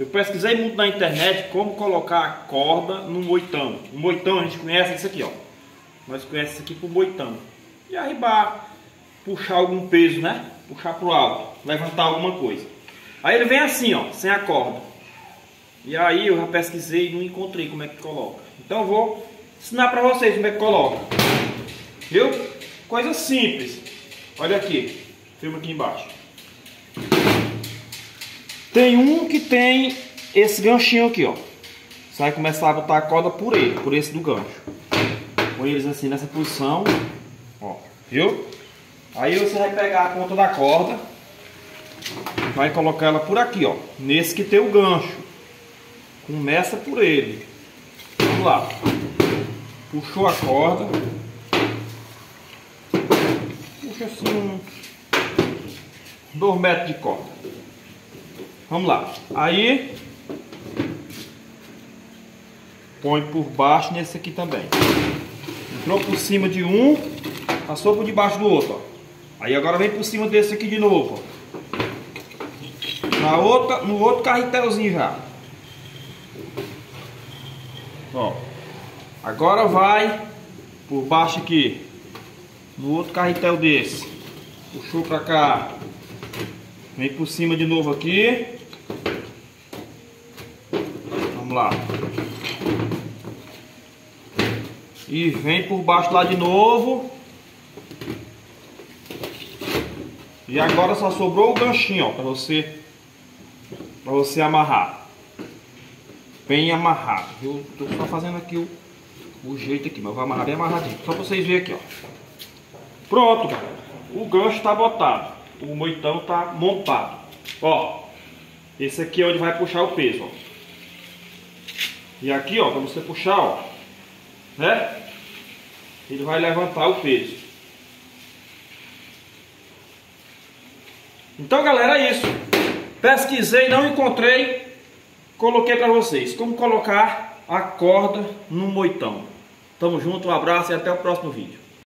Eu pesquisei muito na internet como colocar a corda no moitão. O moitão a gente conhece isso aqui, ó. Nós conhecemos isso aqui por moitão. E arribar, puxar algum peso, né? Puxar pro alto, levantar alguma coisa. Aí ele vem assim, ó, sem a corda. E aí eu já pesquisei e não encontrei como é que coloca. Então eu vou ensinar para vocês como é que coloca. Viu? Coisa simples. Olha aqui. Filma aqui embaixo. Tem um que tem esse ganchinho aqui, ó. Você vai começar a botar a corda por ele, por esse do gancho. Põe eles assim nessa posição. Ó, viu? Aí você vai pegar a ponta da corda. Vai colocar ela por aqui, ó. Nesse que tem o gancho. Começa por ele. Vamos lá. Puxou a corda. Puxa assim um... Dois metros de corda. Vamos lá. Aí põe por baixo nesse aqui também. Entrou por cima de um, passou por debaixo do outro. Ó. Aí agora vem por cima desse aqui de novo. Ó. Na outra, no outro carretelzinho já. Ó. Agora vai por baixo aqui. No outro carretel desse. Puxou pra cá. Vem por cima de novo aqui. Vamos lá. E vem por baixo lá de novo. E agora só sobrou o ganchinho, ó, para você para você amarrar. Bem amarrado. Eu tô só fazendo aqui o, o jeito aqui, mas vou amarrar bem amarradinho. Só para vocês verem aqui, ó. Pronto, galera. O gancho está botado. O moitão está montado. Ó, esse aqui é onde vai puxar o peso, ó. E aqui, ó, para você puxar, ó, né? Ele vai levantar o peso. Então, galera, é isso. Pesquisei, não encontrei, coloquei para vocês como colocar a corda no moitão. Tamo junto, um abraço e até o próximo vídeo.